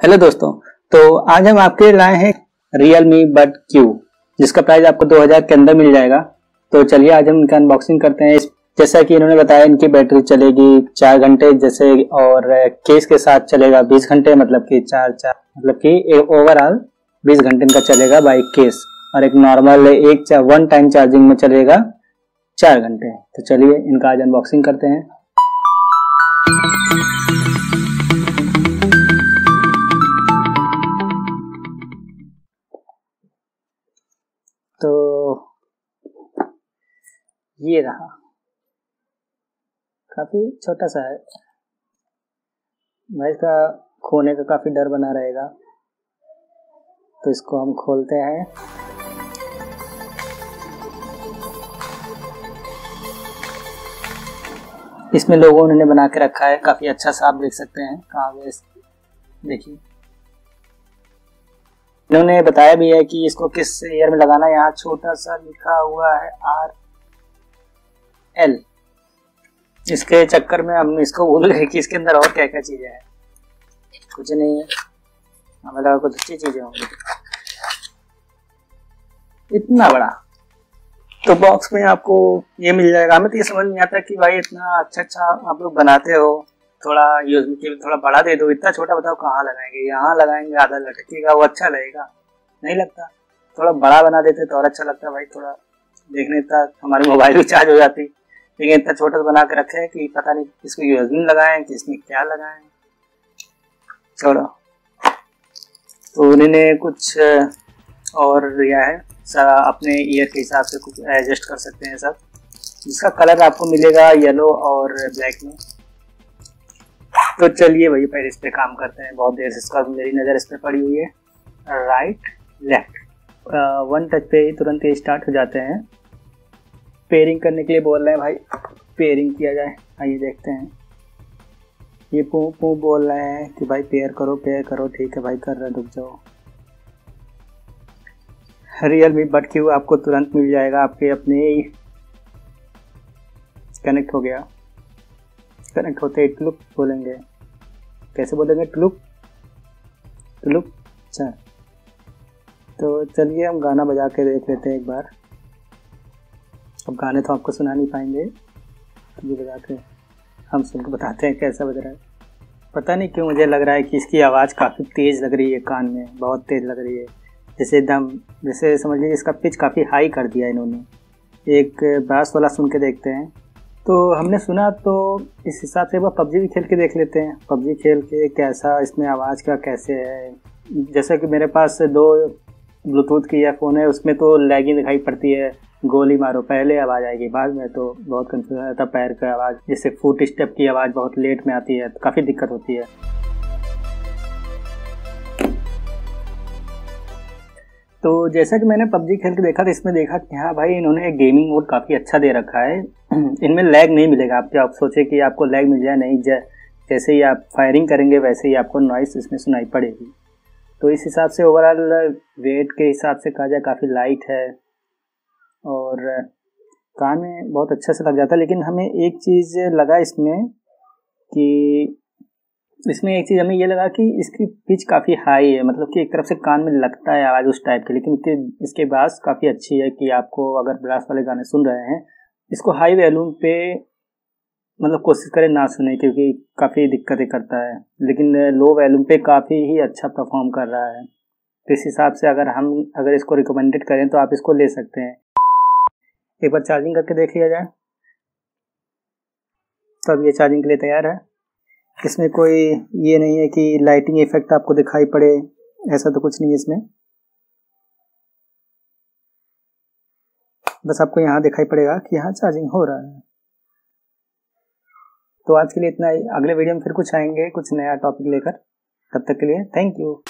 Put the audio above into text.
Hello दोस्तों तो आज हम आपके लिए हैं रियल मी बड क्यू जिसका प्राइस आपको 2000 के अंदर मिल जाएगा। तो चलिए आज हम इनका अनबॉक्सिंग करते हैं। जैसा कि इन्होंने बताया, इनकी बैटरी चलेगी चार घंटे जैसे, और केस के साथ चलेगा 20 घंटे मतलब कि चार चार मतलब कि ओवरऑल 20 घंटे इनका चलेगा बाई केस और एक नॉर्मल एक वन टाइम चार्जिंग में चलेगा चार घंटे। तो चलिए इनका आज अनबॉक्सिंग करते हैं। तो ये रहा। काफ़ी छोटा सा है। भाई इसका खोने का काफ़ी डर बना रहेगा। तो इसको हम खोलते हैं। इसमें लोगों ने बना के रखा है। काफ़ी अच्छा सा आप देख सकते हैं। कहाँ देखिए। इन्होंने बताया भी है कि इसको किस ईयर में लगाना यहाँ छोटा सा लिखा हुआ है आर एल इसके चक्कर में हम इसको भूल गए कि इसके अंदर और क्या क्या चीज़ें हैं। कुछ नहीं है। हमें लगा कुछ अच्छी चीज़ें होंगी। इतना बड़ा। तो बॉक्स में आपको ये मिल जाएगा। हमें तो ये समझ नहीं आता कि भाई इतना अच्छा अच्छा आप लोग बनाते हो। थोड़ा यूज़ थोड़ा बड़ा दे दो। इतना छोटा बताओ, कहाँ लगाएँगे? यहाँ लगाएँगे, आधा लटकेगा, वो अच्छा लगेगा। नहीं लगता। थोड़ा बड़ा बना देते तो और अच्छा लगता भाई, थोड़ा देखने तक हमारे मोबाइल भी चार्ज हो जाती। लेकिन इतना छोटा बना के रखे कि पता नहीं किसको यूज़ में लगाए, किसने क्या लगाए। छोड़ो। तो उन्होंने कुछ और दिया है। अपने ईयर के हिसाब से कुछ एडजस्ट कर सकते हैं सब। जिसका कलर आपको मिलेगा येलो और ब्लैक में। तो चलिए भाई पहले इस पर काम करते हैं। बहुत देर से इसका मेरी नज़र इस पर पड़ी हुई है। राइट लेफ़्ट वन टच पे ही तुरंत ये स्टार्ट हो जाते हैं। पेयरिंग करने के लिए बोल रहे हैं भाई। पेयरिंग किया जाए। आइए देखते हैं। ये पू पू बोल रहे हैं कि भाई पेयर करो पेयर करो। ठीक है भाई, कर रहे रुक जाओ। Realme bud Q? आपको तुरंत मिल जाएगा। आपके अपने कनेक्ट हो गया। कनेक्ट होते ही टुलुक बोलेंगे। कैसे बोलेंगे? टुलुक। टुलुक। अच्छा। तो चलिए हम गाना बजा के देख लेते हैं एक बार। अब गाने तो आपको सुना नहीं पाएँगे। ये बजा के हम सबको बताते हैं कैसा बज रहा है। पता नहीं क्यों मुझे लग रहा है कि इसकी आवाज़ काफ़ी तेज़ लग रही है कान में। बहुत तेज़ लग रही है। जैसे एकदम, जैसे समझ लीजिए इसका पिच काफ़ी हाई कर दिया इन्होंने। एक बास वाला सुन के देखते हैं। तो हमने सुना तो इस हिसाब से वह पबजी भी खेल के देख लेते हैं। पबजी खेल के कैसा, इसमें आवाज़ का कैसे है? जैसे कि मेरे पास दो ब्लूटूथ की या फ़ोन है, उसमें तो लैगिंग दिखाई पड़ती है। गोली मारो, पहले आवाज़ आएगी, बाद में तो बहुत कंफ्यूजन रहता पैर का आवाज़ जैसे फुट स्टेप की आवाज़ बहुत लेट में आती है तो काफ़ी दिक्कत होती है। तो जैसा कि मैंने पबजी खेल के देखा था इसमें देखा कि हाँ भाई, इन्होंने गेमिंग मोड काफ़ी अच्छा दे रखा है। इनमें लैग नहीं मिलेगा। आप आप सोचे कि आपको लैग मिल जाए? नहीं जाए जैसे ही आप फायरिंग करेंगे, वैसे ही आपको नॉइस इसमें सुनाई पड़ेगी। तो इस हिसाब से ओवरऑल वेट के हिसाब से कहा जाए, काफ़ी लाइट है। और कान में बहुत अच्छा से लग जाता है, लेकिन हमें एक चीज़ लगा इसमें कि इसमें एक चीज़ हमें ये लगा कि इसकी पिच काफ़ी हाई है मतलब कि एक तरफ़ से कान में लगता है आवाज़ उस टाइप की, लेकिन इसके बास काफ़ी अच्छी है कि आपको अगर ब्लास वाले गाने सुन रहे हैं, इसको हाई वैल्यूम पे मतलब कोशिश करें ना सुने, क्योंकि काफ़ी दिक्कतें करता है। लेकिन लो वैल्यूम पे काफ़ी ही अच्छा परफॉर्म कर रहा है। तो इस हिसाब से अगर हम, अगर इसको रिकमेंडेड करें तो आप इसको ले सकते हैं। एक बार चार्जिंग करके देख लिया जाए। तो अब ये चार्जिंग के लिए तैयार है। इसमें कोई ये नहीं है कि लाइटिंग इफ़ेक्ट आपको दिखाई पड़े, ऐसा तो कुछ नहीं है इसमें। बस आपको यहाँ दिखाई पड़ेगा कि यहाँ चार्जिंग हो रहा है। तो आज के लिए इतना ही। अगले वीडियो में फिर कुछ आएँगे, कुछ नया टॉपिक लेकर। तब तक के लिए थैंक यू